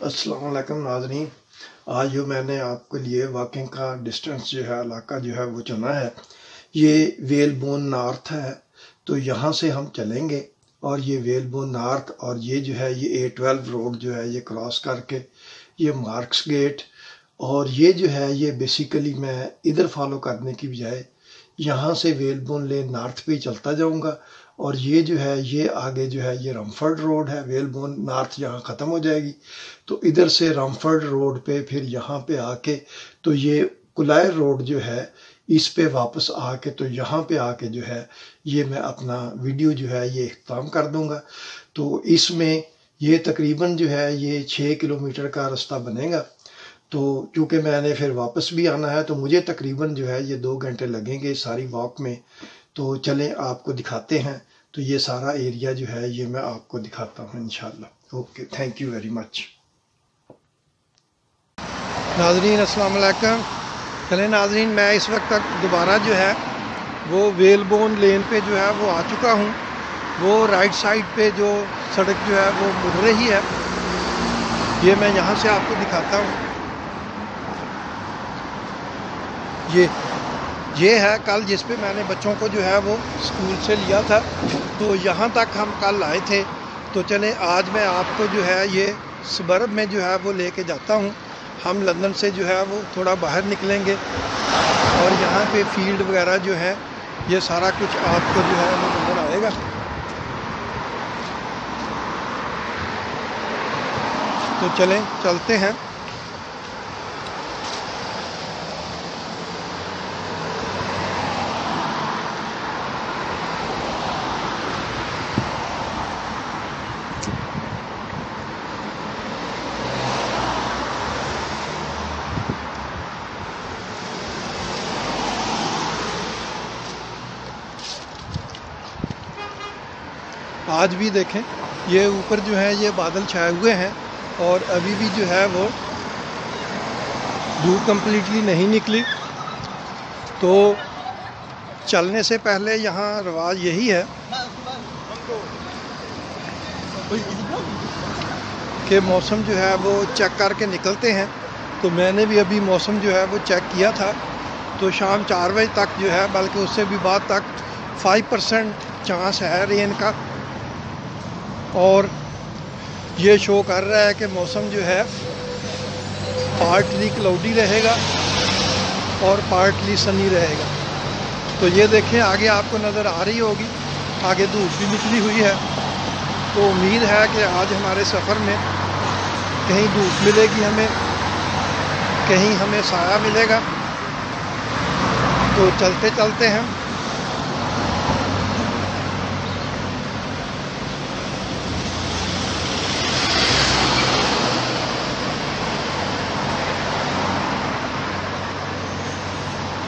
अस्सलाम वालेकुम नाजरीन। आज जो मैंने आपके लिए वॉकिंग का डिस्टेंस जो है, इलाका जो है, वो चुना है। ये वेलबोन नार्थ है तो यहाँ से हम चलेंगे और ये वेलबोन नार्थ और ये जो है, ये ए ट्वेल्व रोड जो है, ये क्रॉस करके ये मार्क्स गेट और ये जो है, ये बेसिकली मैं इधर फॉलो करने की बजाय यहाँ से वेलबोन लेन नॉर्थ पे चलता जाऊँगा और ये जो है, ये आगे जो है, ये रामफर्ड रोड है वेलबोन नॉर्थ यहाँ ख़त्म हो जाएगी। तो इधर से रामफर्ड रोड पे, फिर यहाँ पे आके तो ये कुलायर रोड जो है, इस पे वापस आके तो यहाँ पे आके जो है, ये मैं अपना वीडियो जो है, ये अख्ताम कर दूँगा। तो इसमें ये तकरीबन जो है, ये छः किलोमीटर का रास्ता बनेगा। तो चूँकि मैंने फिर वापस भी आना है तो मुझे तकरीबन जो है, ये दो घंटे लगेंगे सारी वॉक में। तो चलें, आपको दिखाते हैं। तो ये सारा एरिया जो है, ये मैं आपको दिखाता हूँ इन okay thank you very much नाजरीन, अस्सलाम वालेकुम। चले नाजरीन, मैं इस वक्त तक दोबारा जो है, वो वेलबोन लेन पे जो है, वो आ चुका हूँ। वो राइट साइड पे जो सड़क जो है, वो मुड़ रही है। ये मैं यहाँ से आपको दिखाता हूँ। ये ये है कल जिस पे मैंने बच्चों को जो है वो स्कूल से लिया था। तो यहाँ तक हम कल आए थे। तो चले, आज मैं आपको जो है ये सबरब में जो है वो लेके जाता हूँ। हम लंदन से जो है वो थोड़ा बाहर निकलेंगे। और यहाँ पे फ़ील्ड वगैरह जो है, ये सारा कुछ आपको जो है वो नज़र आएगा। तो चलें, चलते हैं। आज भी देखें, ये ऊपर जो है, ये बादल छाए हुए हैं और अभी भी जो है वो धूप कम्प्लीटली नहीं निकली। तो चलने से पहले यहाँ रवाज यही है कि मौसम जो है वो चेक करके निकलते हैं। तो मैंने भी अभी मौसम जो है वो चेक किया था। तो शाम चार बजे तक जो है, बल्कि उससे भी बाद तक फाइव परसेंट चांस है रेन का। और ये शो कर रहा है कि मौसम जो है पार्टली क्लाउडी रहेगा और पार्टली सनी रहेगा। तो ये देखें, आगे आपको नज़र आ रही होगी, आगे धूप भी निकली हुई है। तो उम्मीद है कि आज हमारे सफ़र में कहीं धूप मिलेगी हमें, कहीं हमें साया मिलेगा। तो चलते चलते हैं।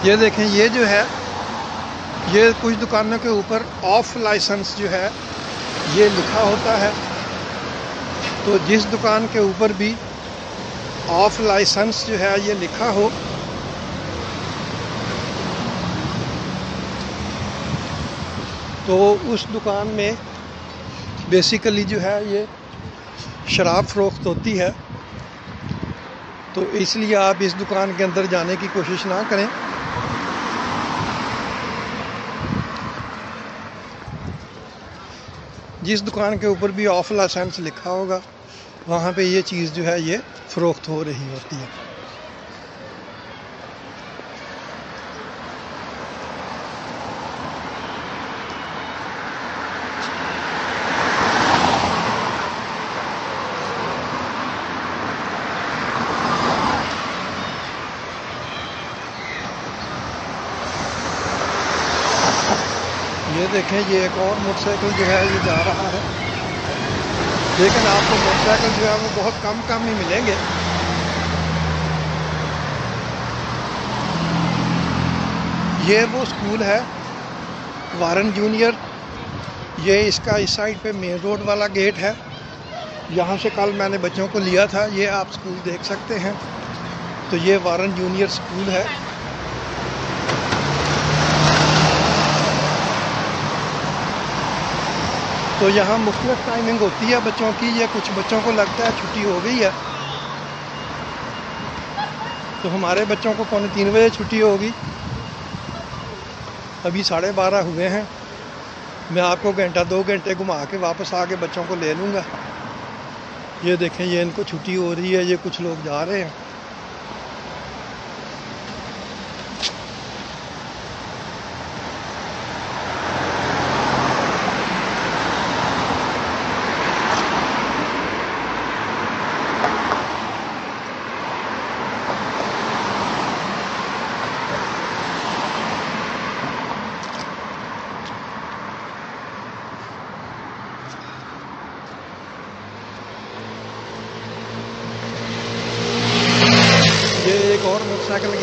ये देखें, ये जो है, ये कुछ दुकानों के ऊपर ऑफ़ लाइसेंस जो है, ये लिखा होता है। तो जिस दुकान के ऊपर भी ऑफ़ लाइसेंस जो है, ये लिखा हो तो उस दुकान में बेसिकली जो है, ये शराब फरोख्त होती है। तो इसलिए आप इस दुकान के अंदर जाने की कोशिश ना करें। जिस दुकान के ऊपर भी ऑफ़ लाइसेंस लिखा होगा, वहाँ पे ये चीज़ जो है, ये फ़रोख्त हो रही होती है। ये देखें, ये एक और मोटरसाइकिल जो है, ये जा रहा है। लेकिन आपको मोटरसाइकिल जो है, वो बहुत कम कम ही मिलेंगे। ये वो स्कूल है, वारन जूनियर। ये इसका इस साइड पे मेन रोड वाला गेट है। यहाँ से कल मैंने बच्चों को लिया था, ये आप स्कूल देख सकते हैं। तो ये वारन जूनियर स्कूल है। तो यहाँ मुख्तल टाइमिंग होती है बच्चों की, या कुछ बच्चों को लगता है छुट्टी हो गई है। तो हमारे बच्चों को पौने तीन बजे छुट्टी होगी। अभी साढ़े बारह हुए हैं। मैं आपको घंटा, दो घंटे घुमा के वापस आके बच्चों को ले लूँगा। ये देखें, ये इनको छुट्टी हो रही है, ये कुछ लोग जा रहे हैं।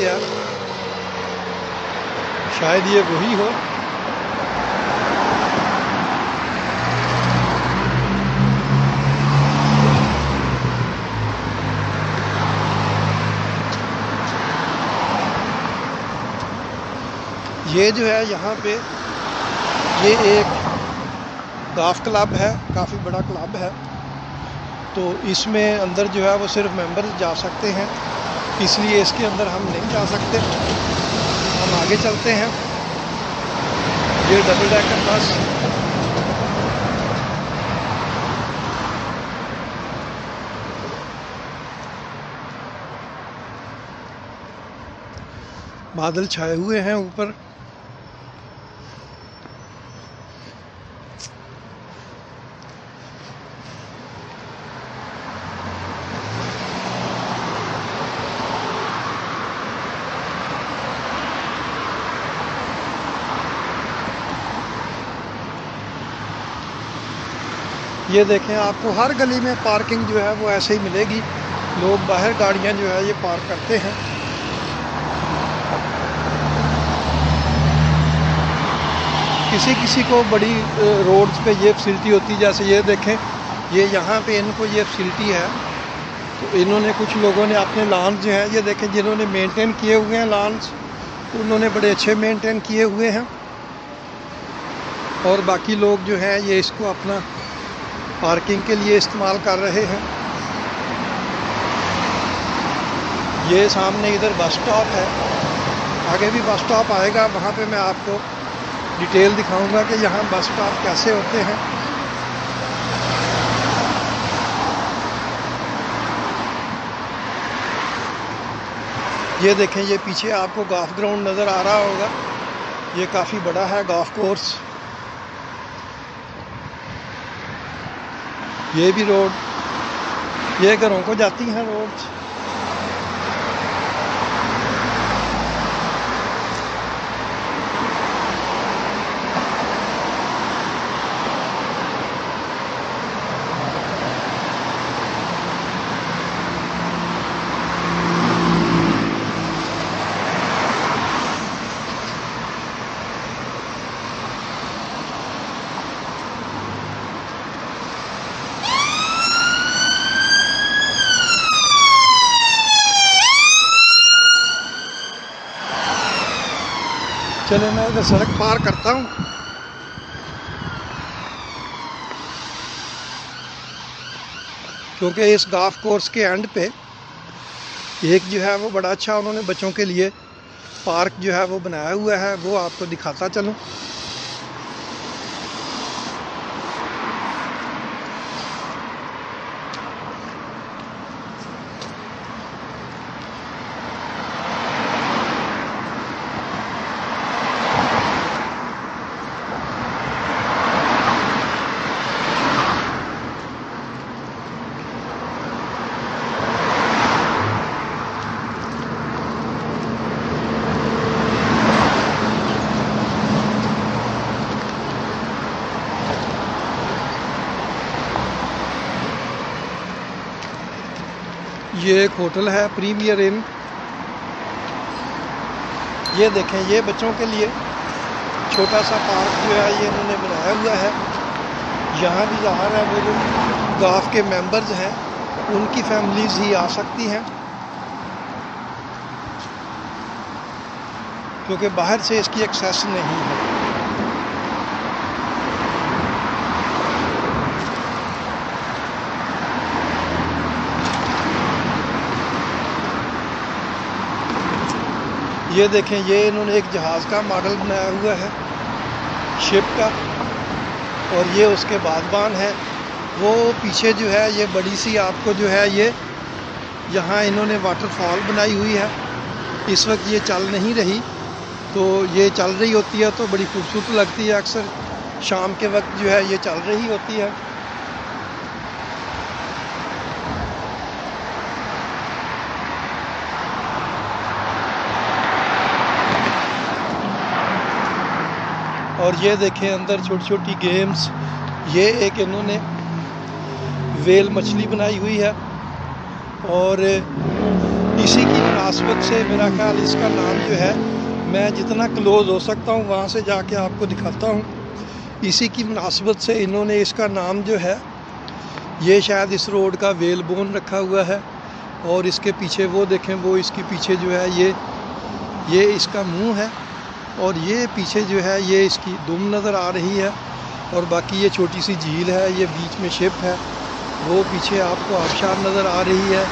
गया शायद ये वही हो। ये जो है यहाँ पे, ये एक गाफ क्लब है, काफ़ी बड़ा क्लब है। तो इसमें अंदर जो है वो सिर्फ़ मेंबर्स जा सकते हैं। इसलिए इसके अंदर हम नहीं जा सकते। हम आगे चलते हैं। ये डबल डेकर बस बादल छाए हुए हैं ऊपर। ये देखें, आपको हर गली में पार्किंग जो है वो ऐसे ही मिलेगी। लोग बाहर गाड़ियाँ जो है ये पार्क करते हैं। किसी किसी को बड़ी रोड्स पे ये फैसिलिटी होती, जैसे ये देखें, ये यहाँ पे इनको ये फैसिलिटी है। तो इन्होंने कुछ लोगों ने अपने लॉन्स जो हैं, ये देखें, जिन्होंने मेंटेन किए हुए हैं लॉन्स, उन्होंने बड़े अच्छे मेंटेन किए हुए हैं। और बाकी लोग जो हैं, ये इसको अपना पार्किंग के लिए इस्तेमाल कर रहे हैं। ये सामने इधर बस स्टॉप है। आगे भी बस स्टॉप आएगा, वहाँ पे मैं आपको डिटेल दिखाऊँगा कि यहाँ बस स्टॉप कैसे होते हैं। ये देखें, ये पीछे आपको गोल्फ ग्राउंड नज़र आ रहा होगा। ये काफ़ी बड़ा है गोल्फ कोर्स ये भी रोड ये घरों को जाती हैं रोड। चले, मैं इधर सड़क पार करता हूँ। क्योंकि इस गाफ कोर्स के एंड पे एक जो है वो बड़ा अच्छा उन्होंने बच्चों के लिए पार्क जो है वो बनाया हुआ है, वो आपको दिखाता चलूँ। ये एक होटल है प्रीमियर इन ये देखें, ये बच्चों के लिए छोटा सा पार्क जो है, ये इन्होंने बनाया हुआ है। यहाँ भी ज़ाहिर है वो जो गाफ के मेंबर्स हैं, उनकी फैमिलीज़ ही आ सकती हैं। क्योंकि बाहर से इसकी एक्सेस नहीं है। ये देखें, ये इन्होंने एक जहाज़ का मॉडल बनाया हुआ है शिप का, और ये उसके बागबान है। वो पीछे जो है, ये बड़ी सी आपको जो है, ये यहाँ इन्होंने वाटरफॉल बनाई हुई है। इस वक्त ये चल नहीं रही तो ये चल रही होती है तो बड़ी खूबसूरत लगती है अक्सर। शाम के वक्त जो है, ये चल रही होती है। और ये देखें अंदर छोटी छोटी गेम्स ये एक इन्होंने वेल मछली बनाई हुई है। और इसी की मुनासबत से मेरा ख्याल इसका नाम जो है, मैं जितना क्लोज़ हो सकता हूँ, वहाँ से जाके आपको दिखाता हूँ। इसी की मुनासबत से इन्होंने इसका नाम जो है, ये शायद इस रोड का वेल बोन रखा हुआ है। और इसके पीछे वो देखें, वो इसके पीछे जो है, ये ये इसका मुँह है। और ये पीछे जो है, ये इसकी दुम नज़र आ रही है और बाकी ये छोटी सी झील है, ये बीच में शिप है। वो पीछे आपको आबशार नज़र आ रही है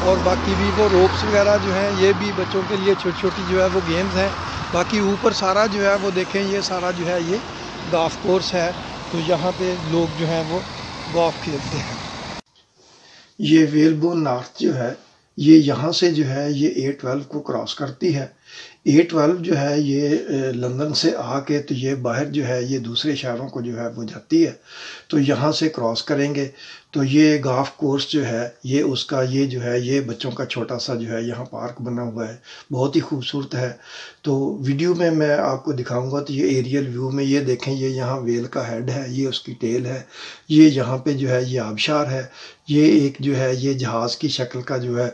और बाकी भी वो रोप्स वगैरह जो हैं, ये भी बच्चों के लिए छोटी छोटी जो है, वो गेम्स हैं। बाकी ऊपर सारा जो है, वो देखें, ये सारा जो है, ये गाफ कोर्स है। तो यहाँ पे लोग जो हैं, वो गॉफ खेलते हैं। ये वेलबोन नॉर्थ जो है, ये यहाँ से जो है, ये ए ट्वेल्व को क्रॉस करती है। ए ट्वेल्व जो है, ये लंदन से आके तो ये बाहर जो है, ये दूसरे शहरों को जो है वो जाती है। तो यहाँ से क्रॉस करेंगे। तो ये गाफ कोर्स जो है, ये उसका, ये जो है, ये बच्चों का छोटा सा जो है, यहाँ पार्क बना हुआ है। बहुत ही खूबसूरत है। तो वीडियो में मैं आपको दिखाऊँगा तो ये एरियल व्यू में ये देखें, ये यहाँ वेल का हेड है, ये उसकी टेल है। ये यहाँ पे जो है, ये आबशार है। ये एक जो है, ये जहाज़ की शक्ल का जो है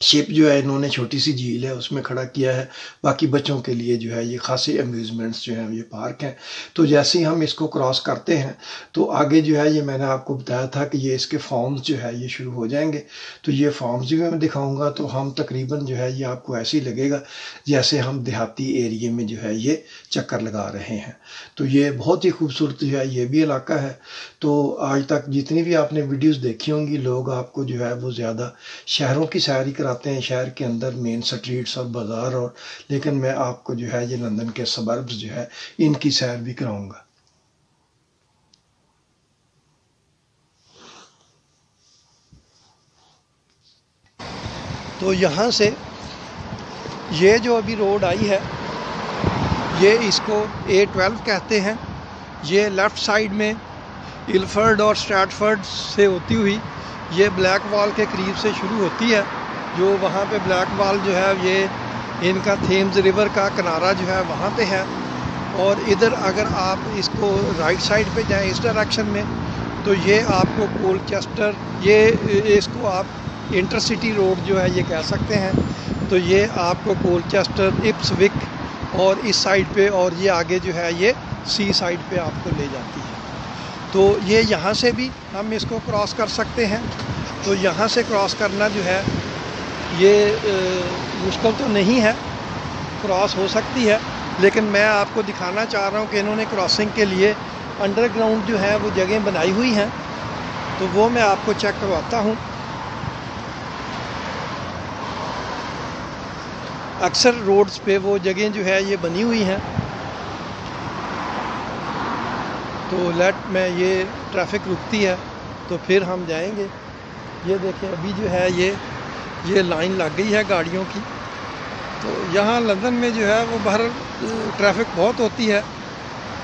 शिप जो है, इन्होंने छोटी सी झील है, उसमें खड़ा किया है। बाकी बच्चों के लिए जो है, ये खासे अम्यूज़मेंट्स जो हैं, ये पार्क हैं। तो जैसे ही हम इसको क्रॉस करते हैं तो आगे जो है, ये मैंने आपको बताया था कि ये इसके फॉर्म्स जो है, ये शुरू हो जाएँगे। तो ये फॉर्म्स भी मैं दिखाऊँगा तो हम तकरीबन जो है, ये आपको ऐसे ही लगेगा जैसे हम देहाती एरिए में जो है, ये चक्कर लगा रहे हैं। तो ये बहुत ही खूबसूरत जो है, ये भी इलाका है। तो आज तक जितनी भी आपने वीडियोज़ देखी होंगी, लोग आपको जो है, वो ज़्यादा शहरों की सैरी कराते हैं शहर के अंदर मेन स्ट्रीट्स और बाज़ार और, लेकिन मैं आपको जो है ये लंदन के सबर्ब्स जो है, इनकी सैर भी कराऊँगा। तो यहाँ से ये जो अभी रोड आई है, ये इसको ए ट्वेल्व कहते हैं। ये लेफ़्ट साइड में इल्फर्ड और स्ट्रैटफर्ड से होती हुई ये ब्लैक वॉल के करीब से शुरू होती है। जो वहाँ पे ब्लैक वॉल जो है, ये इनका थेम्स रिवर का किनारा जो है वहाँ पे है। और इधर अगर आप इसको राइट साइड पे जाएँ इस डायरेक्शन में तो ये आपको कोलचेस्टर ये इसको आप इंटरसिटी रोड जो है, ये कह सकते हैं। तो ये आपको कोलचेस्टर इप्सविक और इस साइड पे और ये आगे जो है, ये सी साइड पे आपको ले जाती है। तो ये यहाँ से भी हम इसको क्रॉस कर सकते हैं। तो यहाँ से क्रॉस करना जो है ये मुश्किल तो नहीं है क्रॉस हो सकती है, लेकिन मैं आपको दिखाना चाह रहा हूँ कि इन्होंने क्रॉसिंग के लिए अंडरग्राउंड जो है वो जगह बनाई हुई हैं तो वो मैं आपको चेक करवाता हूँ। अक्सर रोड्स पे वो जगह जो है ये बनी हुई हैं। तो लेट में ये ट्रैफ़िक रुकती है तो फिर हम जाएँगे। ये देखें अभी जो है ये ये लाइन लग गई है गाड़ियों की। तो यहाँ लंदन में जो है वो बाहर ट्रैफ़िक बहुत होती है।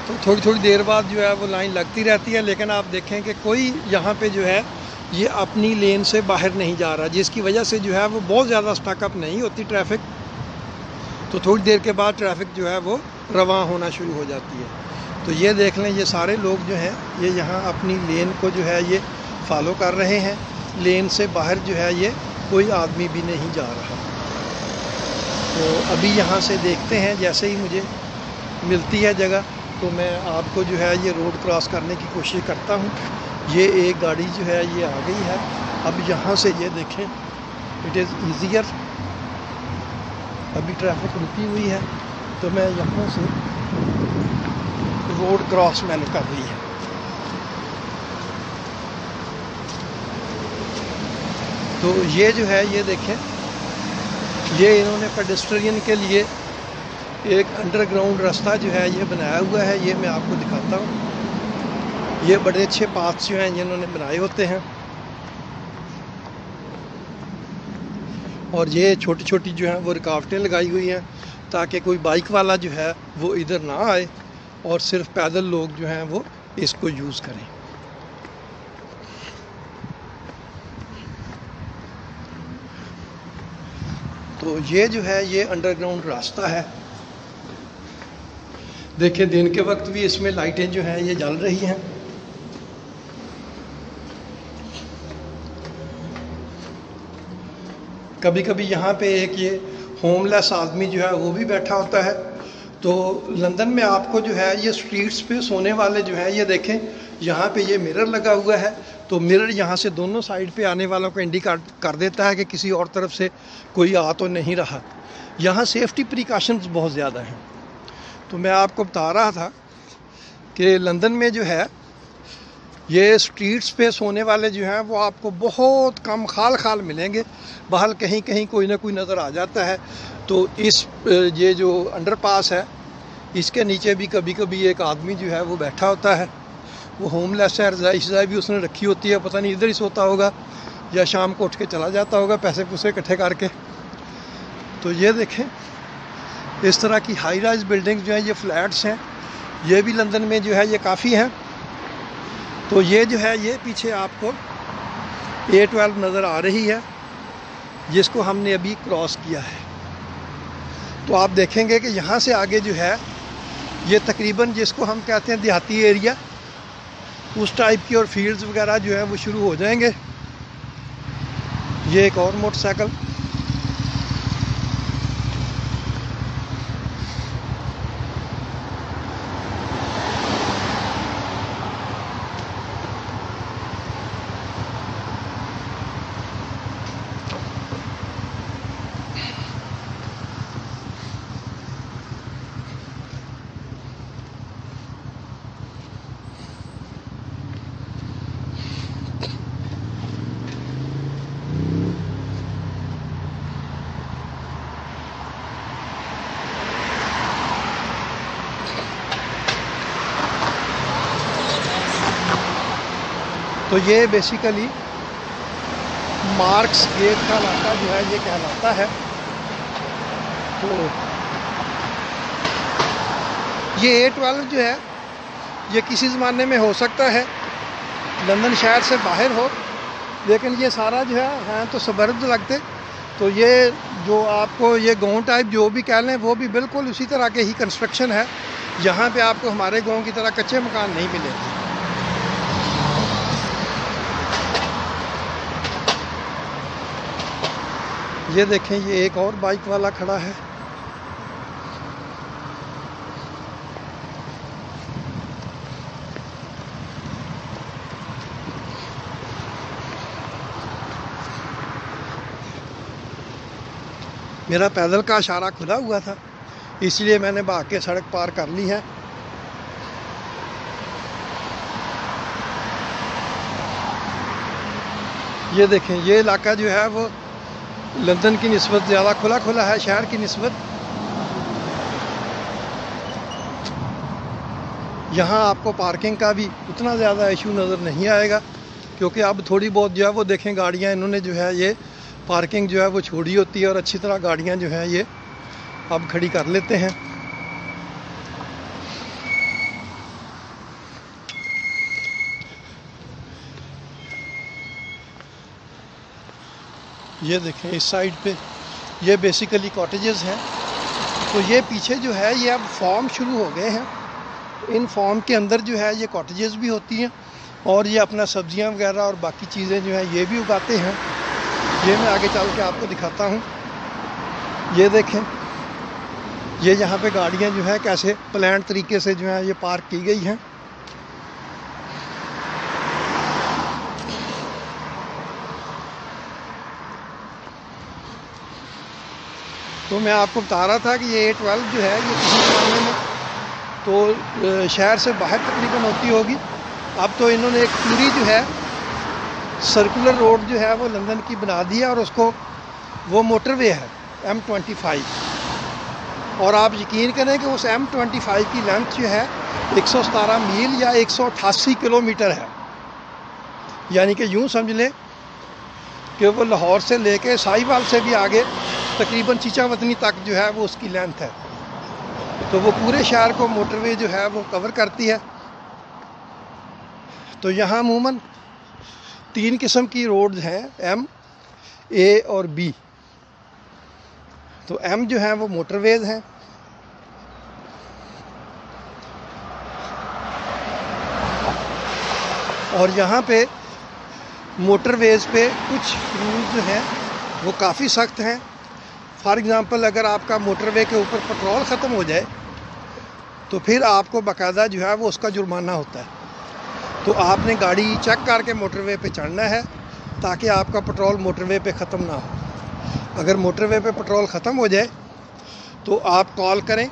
तो थोड़ी थोड़ी देर बाद जो है वो लाइन लगती रहती है, लेकिन आप देखें कि कोई यहाँ पे जो है ये अपनी लेन से बाहर नहीं जा रहा, जिसकी वजह से जो है वो बहुत ज़्यादा स्टकअप नहीं होती ट्रैफ़िक तो थोड़ी देर के बाद ट्रैफ़िक जो है वो रवां होना शुरू हो जाती है। तो ये देख लें, ये सारे लोग जो हैं, ये यहाँ अपनी लेन को जो है ये फॉलो कर रहे हैं। लेन से बाहर जो है ये कोई आदमी भी नहीं जा रहा। तो अभी यहाँ से देखते हैं, जैसे ही मुझे मिलती है जगह तो मैं आपको जो है ये रोड क्रॉस करने की कोशिश करता हूँ। ये एक गाड़ी जो है, ये आ गई है। अब यहाँ से ये देखें इट इज़ ईज़ियर अभी ट्रैफ़िक रुकी हुई है तो मैं यहाँ से रोड क्रॉस मैंने कर ली है। तो ये जो है, ये देखें, ये इन्होंने पेडेस्ट्रियन के लिए एक अंडरग्राउंड रास्ता जो है, ये बनाया हुआ है। ये मैं आपको दिखाता हूँ। ये बड़े अच्छे पाथ जो हैं जिन्होंने बनाए होते हैं। और ये छोटी छोटी जो हैं, वो रुकावटें लगाई हुई हैं, ताकि कोई बाइक वाला जो है, वो इधर ना आए और सिर्फ़ पैदल लोग जो हैं, वो इसको यूज़ करें। तो ये जो है, ये अंडरग्राउंड रास्ता है। देखिए, दिन के वक्त भी इसमें लाइटें जो हैं, ये जल रही हैं। कभी कभी यहाँ पे एक ये होमलेस आदमी जो है, वो भी बैठा होता है। तो लंदन में आपको जो है, ये स्ट्रीट्स पे सोने वाले जो है, ये देखें, यहाँ पे ये मिरर लगा हुआ है। तो मिरर यहाँ से दोनों साइड पे आने वालों को इंडिकेट कर देता है कि किसी और तरफ़ से कोई आ तो नहीं रहा। यहाँ सेफ्टी प्रिकॉशंस बहुत ज़्यादा हैं। तो मैं आपको बता रहा था कि लंदन में जो है, ये स्ट्रीट्स पे सोने वाले जो हैं, वो आपको बहुत कम खाल खाल मिलेंगे। बाहर कहीं कहीं कोई ना कोई नज़र आ जाता है। तो इस, ये जो अंडरपास है, इसके नीचे भी कभी कभी एक आदमी जो है, वो बैठा होता है। वो होमलेस है, रजाई शजाई भी उसने रखी होती है, पता नहीं इधर ही सोता होगा या शाम को उठ के चला जाता होगा पैसे पुसे इकट्ठे करके। तो ये देखें, इस तरह की हाई राइज बिल्डिंग जो है, ये फ्लैट्स हैं, ये भी लंदन में जो है, ये काफ़ी हैं। तो ये जो है, ये पीछे आपको ए ट्वेल्व नज़र आ रही है, जिसको हमने अभी क्रॉस किया है। तो आप देखेंगे कि यहाँ से आगे जो है, ये तकरीबन जिसको हम कहते हैं देहाती एरिया उस टाइप की और फील्ड्स वगैरह जो है वो शुरू हो जाएँगे। ये एक और मोटरसाइकिल तो ये बेसिकली मार्क्स गेट का इलाका जो है, ये कहलाता है। तो ये ए ट्वेल्व जो है, ये किसी ज़माने में हो सकता है। लंदन शहर से बाहर हो, लेकिन ये सारा जो है, हैं तो सबर्द लगते। तो ये जो आपको ये गाँव टाइप जो भी कह लें, वो भी बिल्कुल उसी तरह के ही कंस्ट्रक्शन है। यहाँ पे आपको हमारे गाँव की तरह कच्चे मकान नहीं मिलेंगे। ये देखें, ये एक और बाइक वाला खड़ा है। मेरा पैदल का इशारा खुला हुआ था, इसलिए मैंने भाग के सड़क पार कर ली है। ये देखें, ये इलाका जो है, वो लंदन की नस्बत ज़्यादा खुला खुला है, शहर की नस्बत। यहाँ आपको पार्किंग का भी उतना ज़्यादा इशू नज़र नहीं आएगा, क्योंकि अब थोड़ी बहुत जो है वो देखें, गाड़ियाँ इन्होंने जो है ये पार्किंग जो है वो छोड़ी होती है और अच्छी तरह गाड़ियाँ जो हैं ये अब खड़ी कर लेते हैं। ये देखें, इस साइड पे ये बेसिकली कॉटेजेस हैं। तो ये पीछे जो है, ये अब फॉर्म शुरू हो गए हैं। इन फॉर्म के अंदर जो है, ये कॉटेजेस भी होती हैं और ये अपना सब्ज़ियाँ वगैरह और बाकी चीज़ें जो हैं, ये भी उगाते हैं। ये मैं आगे चल के आपको दिखाता हूँ। ये देखें, ये यहाँ पे गाड़ियाँ जो है, कैसे प्लान तरीके से जो है, ये पार्क की गई हैं। तो मैं आपको बता रहा था कि ये ए ट्वेल्व जो है, ये किसी ज़माने में तो शहर से बाहर तकरीबन होती होगी। अब तो इन्होंने एक पूरी जो है सर्कुलर रोड जो है, वो लंदन की बना दी है और उसको, वो मोटरवे है एम ट्वेंटी फाइव और आप यकीन करें कि उस एम ट्वेंटी फाइव की लेंथ जो है, एक सौ सतारह मील या एक सौ अठासी किलोमीटर है। यानी कि यूँ समझ लें कि वो लाहौर से लेके साहिवाल से भी आगे तकरीबन चीचा वतनी तक जो है वो उसकी लेंथ है। तो वो पूरे शहर को मोटरवे जो है वो कवर करती है। तो यहाँ अमूमन तीन किस्म की रोड्स हैं एम ए और बी तो एम जो है वो मोटरवेज हैं। और यहाँ पे मोटरवेज पे कुछ रूल्स हैं वो काफ़ी सख्त हैं। फॉर एग्ज़ाम्पल अगर आपका मोटरवे के ऊपर पेट्रोल ख़त्म हो जाए तो फिर आपको बाकायदा जो है वो उसका जुर्माना होता है। तो आपने गाड़ी चेक करके मोटरवे पे चढ़ना है, ताकि आपका पेट्रोल मोटरवे पे ख़त्म ना हो। अगर मोटरवे पे पेट्रोल ख़त्म हो जाए तो आप कॉल करें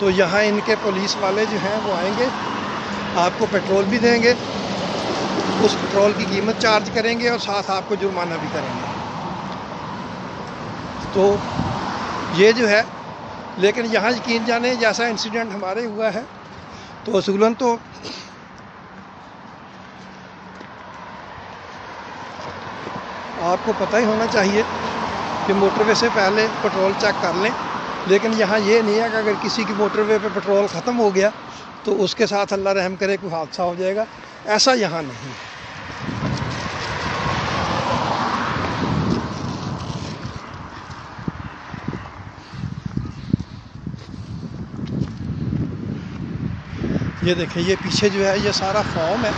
तो यहाँ इनके पुलिस वाले जो हैं वो आएँगे, आपको पेट्रोल भी देंगे, उस पेट्रोल की कीमत चार्ज करेंगे और साथ आपको जुर्माना भी करेंगे। तो ये जो है, लेकिन यहाँ यकीन जाने जैसा इंसिडेंट हमारे हुआ है तो असूलन तो आपको पता ही होना चाहिए कि मोटरवे से पहले पेट्रोल चेक कर लें, लेकिन यहाँ ये नहीं है कि अगर किसी की मोटरवे पे पेट्रोल ख़त्म हो गया तो उसके साथ अल्लाह रहम करे, कोई हादसा हो जाएगा। ऐसा यहाँ नहीं है। ये देखें ये पीछे जो है ये सारा फॉर्म है।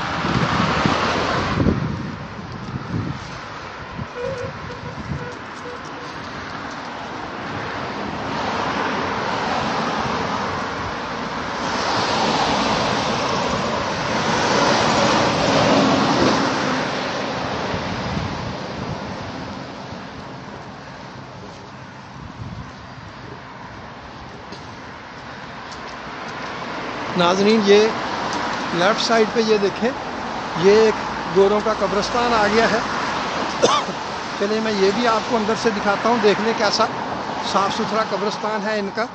नाजरीन, ये लेफ़्ट साइड पे ये देखें, ये एक गोरों का कब्रस्तान आ गया है। चलिए मैं ये भी आपको अंदर से दिखाता हूँ, देखने कैसा साफ़ सुथरा कब्रस्तान है इनका।